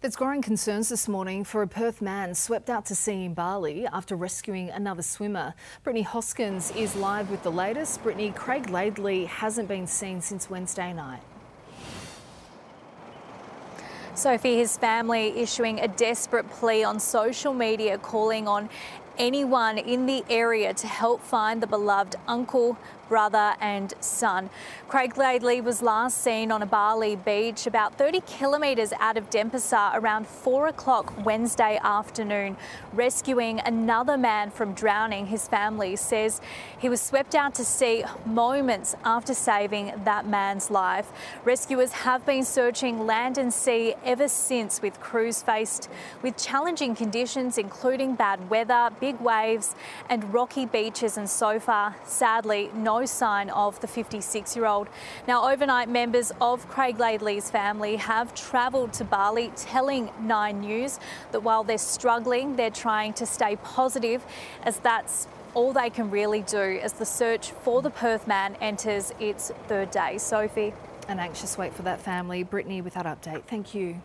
There's growing concerns this morning for a Perth man swept out to sea in Bali after rescuing another swimmer. Brittany Hoskins is live with the latest. Brittany, Craig Laidley hasn't been seen since Wednesday night. Sophie, his family issuing a desperate plea on social media calling on anyone in the area to help find the beloved uncle, brother and son. Craig Laidley was last seen on a Bali beach about 30 kilometres out of Denpasar around 4 o'clock Wednesday afternoon, rescuing another man from drowning. His family says he was swept out to sea moments after saving that man's life. Rescuers have been searching land and sea ever since with crews faced with challenging conditions including bad weather, big waves and rocky beaches and so far sadly no sign of the 56 year old. Now, overnight, members of Craig Laidley's family have travelled to Bali, telling Nine News that while they're struggling, they're trying to stay positive, as that's all they can really do as the search for the Perth man enters its third day. Sophie. An anxious wait for that family. Brittany with that update. Thank you.